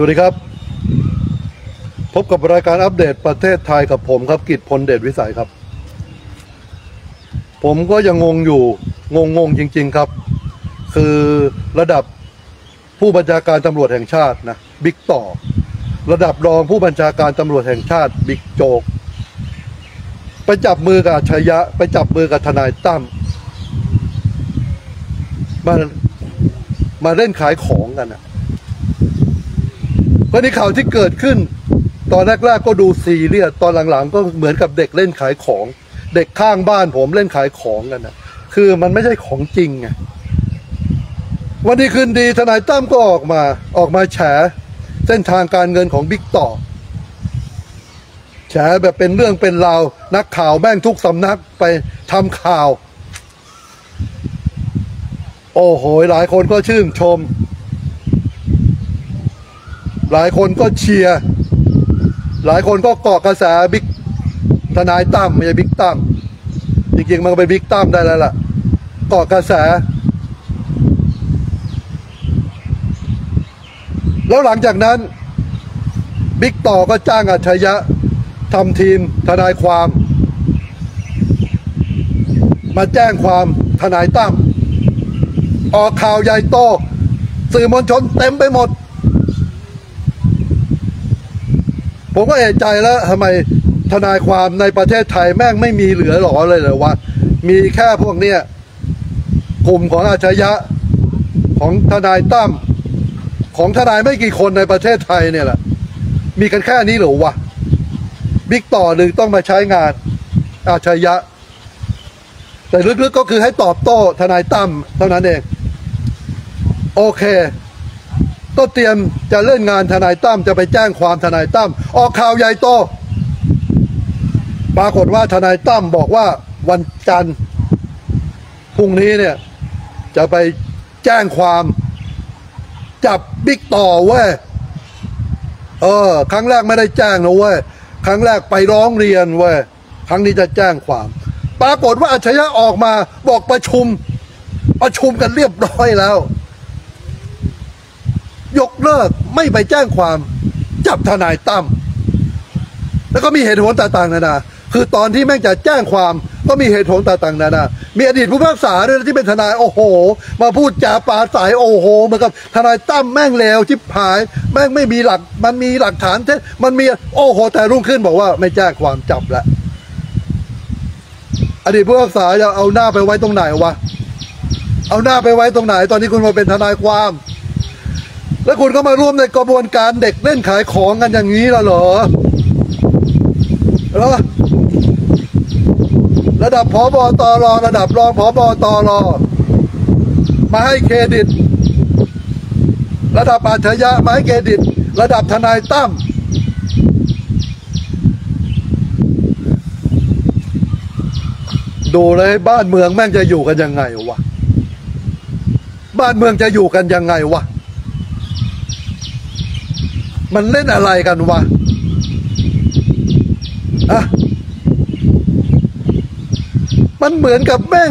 สวัสดีครับ พบกับรายการอัปเดตประเทศไทยกับผมครับกิตพลเดชวิสัยครับ ผมก็ยังงงอยู่งงงๆจริง ๆครับ คือระดับผู้บัญชาการตำรวจแห่งชาตินะบิ๊กต่อ ระดับรองผู้บัญชาการตำรวจแห่งชาติบิ๊กโจก ไปจับมือกับอัจฉริยะ ไปจับมือกับทนายตั้มมามาเล่นขายของกันนะ ก็นี่ข่าวที่เกิดขึ้น ตอนแรกๆก็ดูซีเรียสตอนหลังๆ ก็เหมือนกับเด็กเล่นขายของ เด็กข้างบ้านผมเล่นขายของกันนะคือมันไม่ใช่ของจริงไงวันนี้คืนดีทนายตั้มก็ออกมาออกมาแฉเส้นทางการเงินของบิ๊กต่อแฉแบบเป็นเรื่องเป็นราวนักข่าวแม่งทุกสำนักไปทำข่าว โอ้โหหลายคนก็ชื่นชม หลายคนก็เชียร์หลายคนก็เกาะกระแสบิ๊กทนายตั้มไม่ใช่บิ๊กตั้มจริงๆมันก็เป็นบิ๊กตั้มได้แล้วล่ะเกาะกระแส แล้วหลังจากนั้นบิ๊กต่อก็จ้างอัจฉริยะทำทีมทนายความ มาแจ้งความทนายตั้มออกข่าวใหญ่โต สื่อมวลชนเต็มไปหมด ผมก็เอะใจแล้วทำไมทนายความในประเทศไทยแม่งไม่มีเหลือหรอเลยเหรอวะมีแค่พวกเนี้ยกลุ่มของอาชญะของทนายตั้มของทนายไม่กี่คนในประเทศไทยเนี่ยแหละมีกันแค่นี้เหรอวะบิ๊กต่อหนึ่งต้องมาใช้งานอาชญะ แต่ลึกๆก็คือให้ตอบโต้ทนายตั้มเท่านั้นเอง โอเค ก็เตรียมจะเล่นงานทนายตั้มจะไปแจ้งความทนายตั้มออกข่าวใหญ่โตปรากฏว่าทนายตั้มบอกว่าวันจันทร์พรุ่งนี้เนี่ย จะไปแจ้งความจับบิ๊กต่อเว้ยเออ ครั้งแรกไม่ได้แจ้งนะเว้ยครั้งแรกไปร้องเรียนเว้ยครั้งนี้จะแจ้งความ ปรากฏว่าอัจฉริยะออกมาบอกประชุม ประชุมกันเรียบร้อยแล้ว ยกเลิกไม่ไปแจ้งความจับทนายตั้มแล้วก็มีเหตุผลต่างๆนานาคือตอนที่แม่งจะแจ้งความก็มีเหตุผลต่างๆนานามีอดีตผู้พิพากษาด้วยที่เป็นทนายโอ้โห มาพูดจาปาสายโอ้โหเหมือนกับทนายตั้มแม่งเลวชิบหาย แม่งไม่มีหลัก มันมีหลักฐานเท็จมันมีโอ้โห แต่รุ่งขึ้นบอกว่าไม่แจ้งความจับละอดีตผู้พิพากษาจะเอาหน้าไปไว้ตรงไหนวะเอาหน้าไปไว้ตรงไหน ตอนนี้คุณมาเป็นทนายความ แล้วคุณก็มาร่วมในกระบวนการเด็กเล่นขายของกันอย่างนี้แล้วเหรอเหรอระดับพอบอตอรอระดับรองพอบอตอรอมาให้เครดิต ระดับอาชญะมาให้เครดิต ระดับทนายตั้มดูเลยบ้านเมืองแม่งจะอยู่กันยังไงวะ บ้านเมืองจะอยู่กันยังไงวะ มันเล่นอะไรกันวะอะมันเหมือนกับแม่ง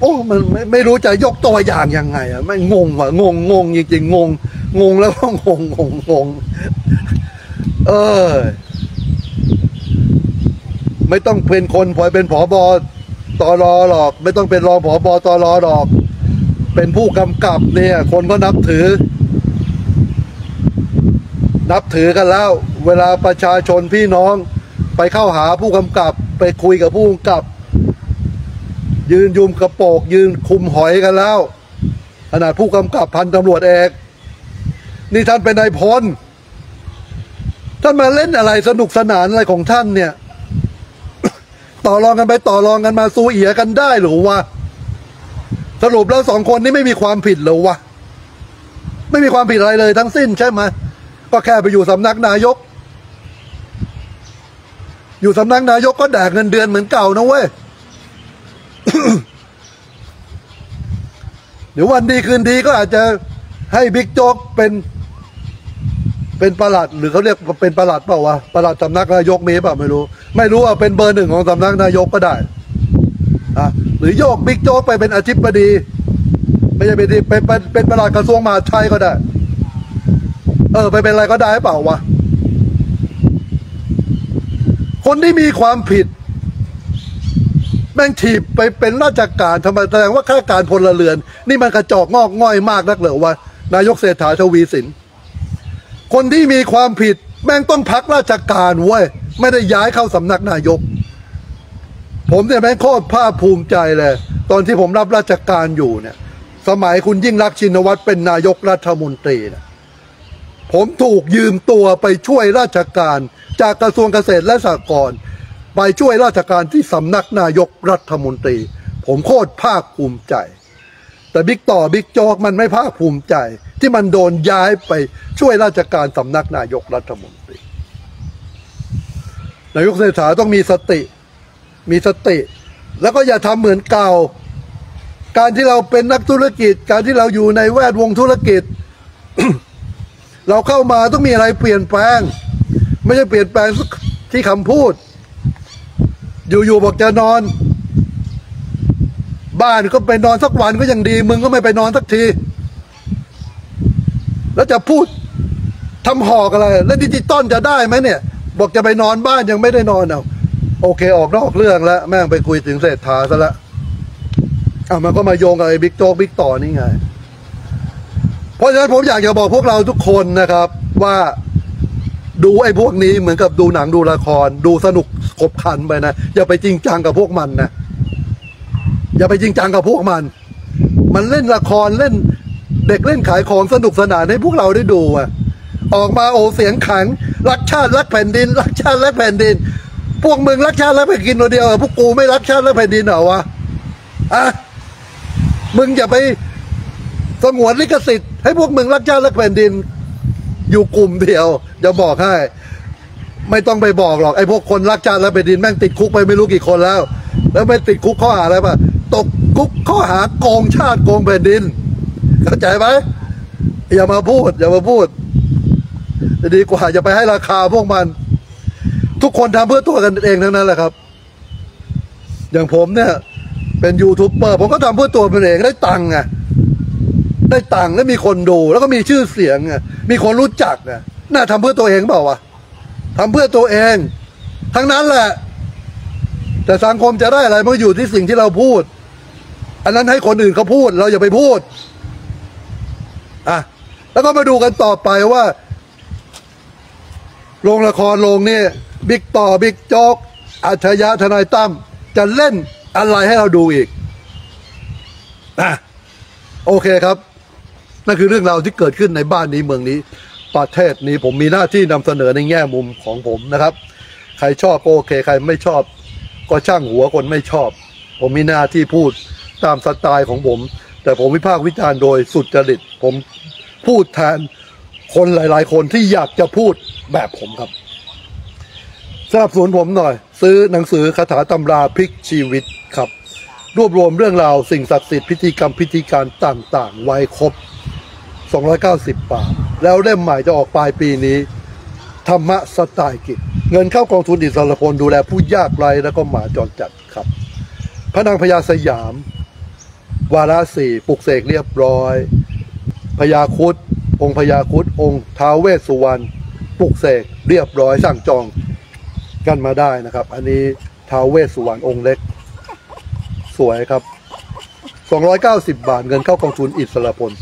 โอ้มันไม่ไม่รู้จะยกตัวอย่างยังไงอะไม่งงว่ะงงงงจริงๆงง งงแล้วก็งงงงงงเออ ไม่ต้องเป็นคนพอยเป็นผอบอตอรอหรอก ไม่ต้องเป็นรองผอบอตอรอหรอก เป็นผู้กำกับเนี่ย คนก็นับถือ นับถือกันแล้ว เวลาประชาชนพี่น้องไปเข้าหาผู้กำกับ ไปคุยกับผู้กำกับ ยืนยุมกระโปกยืนคุมหอยกันแล้วขนาดผู้กำกับพันตำรวจเอกนี่ท่านเป็นนายพลท่านมาเล่นอะไรสนุกสนานอะไรของท่านเนี่ย ต่อรองกันไปต่อรองกันมาซูเอียกันได้หรือวะสรุปแล้วสองคนนี้ไม่มีความผิดหรือวะไม่มีความผิดอะไรเลยทั้งสิ้นใช่ไหม ก็แค่ไปอยู่สำนักนายก อยู่สำนักนายกก็แดกเงินเดือนเหมือนเก่านะเว้ยเดี๋ยววันดีคืนดีก็อาจจะให้บิ๊กโจ๊กเป็น เป็นประหลัด หรือเขาเรียกเป็นประหลัดเปล่าวะประหลัดสำนักนายกมีเปล่าไม่รู้ ไม่รู้ว่าเป็นเบอร์หนึ่งของสำนักนายกก็ได้อะหรือโยกบิ๊กโจ๊กไปเป็นอธิบดี ไม่ใช่เป็นเป็นเป็นเป็นประหลัดกระทรวงมหาดไทยก็ได้ เออ ไปเป็นอะไรก็ได้เปล่าวะ คนที่มีความผิด แม่งถีบไปเป็นราชการทำไมแสดงว่าข้าราชการพลเรือน นี่มันกระจอกงอกง่อยมากนักเหรอวะนายกเศรษฐาทวีสิน คนที่มีความผิด แม่งต้องพักราชการเว้ยไม่ได้ย้ายเข้าสำนักนายก ผมเนี่ยแม่งโคตรภาคภูมิใจเลย ตอนที่ผมรับราชการอยู่เนี่ย สมัยคุณยิ่งรักชินวัตรเป็นนายกรัฐมนตรีเนี่ย ผมถูกยืมตัวไปช่วยราชการ จากกระทรวงเกษตรและสหกรณ์ไปช่วยราชการที่สำนักนายกรัฐมนตรี ผมโคตรภาคภูมิใจ แต่บิ๊กต่อบิ๊กโจ๊กมันไม่ภาคภูมิใจ ที่มันโดนย้ายไปช่วยราชการสำนักนายกรัฐมนตรีนายกเศรษฐาต้องมีสติ มีสติ แล้วก็อย่าทำเหมือนเก่า การที่เราเป็นนักธุรกิจ การที่เราอยู่ในแวดวงธุรกิจ เราเข้ามาต้องมีอะไรเปลี่ยนแปลง ไม่ใช่เปลี่ยนแปลงที่คำพูด อยู่ๆบอกจะนอน บ้านก็ไปนอนสักวันก็ยังดี มึงก็ไม่ไปนอนสักที แล้วจะพูดทำหอกอะไร แล้วดิจิตอลจะได้ไหมเนี่ย บอกจะไปนอนบ้านยังไม่ได้นอนเอาโอเค ออกนอกเรื่องแล้ว แม่งไปคุยถึงเศรษฐาซะละอะมันก็มาโยงกับไอ้บิ๊กโจ๊กบิ๊กต่อนี่ไง เพราะฉะนั้นผมอยากจะบอกพวกเราทุกคนนะครับว่าดูไอ้พวกนี้เหมือนกับดูหนังดูละคร ดูสนุกขบขันไปนะ อย่าไปจริงจังกับพวกมันนะอย่าไปจริงจังกับพวกมัน มันเล่นละครเล่นเด็กเล่นขายของสนุกสนานให้พวกเราได้ดูอะออกมาโอเสียงขัง รักชาติรักแผ่นดิน รักชาติรักแผ่นดิน พวกมึงรักชาติรักแผ่นดินตัวเดียวพวกกูไม่รักชาติรักแผ่นดินเหรอวะอะมึงอย่าไป สงวนลิขสิทธิ์ให้พวกมึงรักชาติรักแผ่นดิน อยู่กลุ่มเดียวจะบอกให้ ไม่ต้องไปบอกหรอกไอ้พวกคนรักชาติรักแผ่นดินแม่งติดคุกไปไม่รู้กี่คนแล้ว แล้วไม่ติดคุกข้อหาอะไรปะตกคุกข้อหาโกงชาติโกงแผ่นดินเข้าใจไหมอย่ามาพูด อย่ามาพูดจะดีกว่าอย่าไปให้ราคาพวกมัน ทุกคนทำเพื่อตัวกันเองทั้งนั้นแหละครับ อย่างผมเนี่ย เป็นยูทูบเบอร์ผมก็ทำเพื่อตัวมันเองได้ตังค์ไง ได้ตังค์แล้วมีคนดู แล้วก็มีชื่อเสียงไงมีคนรู้จักไงน่าทำเพื่อตัวเองเปล่าวะทำเพื่อตัวเอง ทั้งนั้นแหละ แต่สังคมจะได้อะไรมันอยู่ที่สิ่งที่เราพูด อันนั้นให้คนอื่นเขาพูด เราอย่าไปพูดอะแล้วก็มาดูกันต่อไปว่าโรงละครโรงนี่บิ๊กต่อบิ๊กจ๊กอัจฉริยะทนายตั้มจะเล่นอะไรให้เราดูอีกอะโอเคครับ นั่นคือเรื่องราวที่เกิดขึ้นในบ้านนี้เมืองนี้ ประเทศนี้ผมมีหน้าที่นำเสนอในแง่มุมของผมนะครับ ใครชอบก็โอเค ใครไม่ชอบ ก็ช่างหัวคนไม่ชอบ ผมมีหน้าที่พูดตามสไตล์ของผม แต่ผมวิพากษ์วิจารณ์โดยสุจริต ผมพูดแทนคนหลาย ๆ คนที่อยากจะพูดแบบผมครับสนับสนุนผมหน่อย ซื้อหนังสือคาถาตำราพลิกชีวิตครับ รวบรวมเรื่องราวสิ่งศักดิ์สิทธิ์พิธีกรรมพิธีการต่าง ๆ ไว้ครบ 290 บาท แล้วเล่มใหม่จะออกปลายปีนี้ ธรรมะสไตล์กิจ เงินเข้ากองทุนอิสรพลดูแลผู้ยากไร้แล้วก็หมาจรจัดครับ พระนางพญาสยาม วาระสี่ปลุกเสกเรียบร้อยพญาคุดองค์พญาคุดองค์ท้าวเวสสุวรรณปลุกเสกเรียบร้อยสั่งจองกันมาได้นะครับ อันนี้ท้าวเวสสุวรรณองค์เล็ก สวยครับ 290 บาทเงินเข้ากองทุนอิสระพล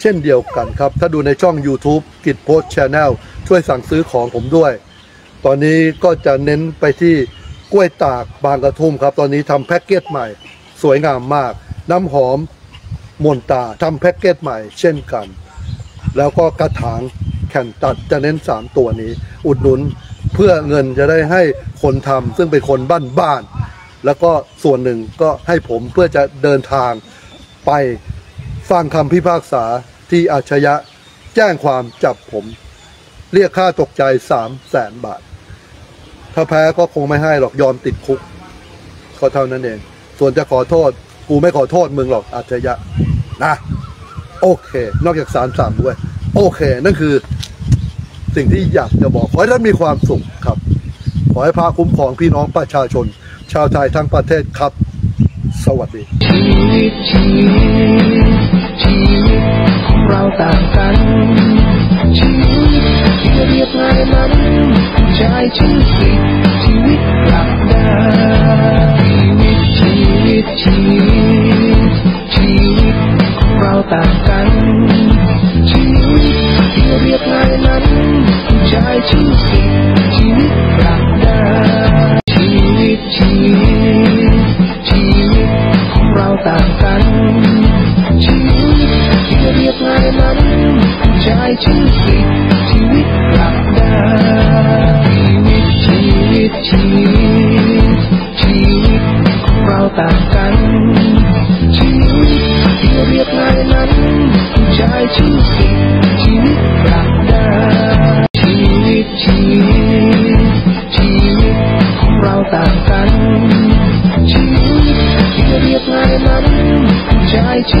เช่นเดียวกันครับ ถ้าดูในช่อง YouTube กิจโพสชาแนลช่วยสั่งซื้อของผมด้วย ตอนนี้ก็จะเน้นไปที่กล้วยตากบางกระทุ่มครับ ตอนนี้ทำแพ็กเกจใหม่ สวยงามมาก น้ำหอมมนตาทำแพ็กเกจใหม่ เช่นกัน แล้วก็กระถางแข่นตัดจะเน้น 3 ตัวนี้ อุดหนุนเพื่อเงินจะได้ให้คนทำซึ่งเป็นคนบ้านบ้านแล้วก็ส่วนหนึ่งก็ให้ผมเพื่อจะเดินทางไปฟังคำพิพากษา ที่อาชญะแจ้งความจับผม เรียกค่าตกใจสามแสนบาท ถ้าแพ้ก็คงไม่ให้หรอกยอมติดคุก ก็เท่านั้นเอง ส่วนจะขอโทษ กูไม่ขอโทษมึงหรอกอาชญะนะโอเค นอกจากสารสามด้วย โอเค นั่นคือ สิ่งที่อยากจะบอก ขอให้ท่านมีความสุขครับ ขอให้พระคุ้มครองพี่น้องประชาชน ชาวไทยทั้งประเทศครับ สวัสดีันชีวิตที่เรียบง่ายนั้นผู้ชายชูสิชีวิตปรักดาชีวิตชีวิตชีวิตของเราต่างกันชีวิตที่เรียบง่ายนั้นผู้ชายชู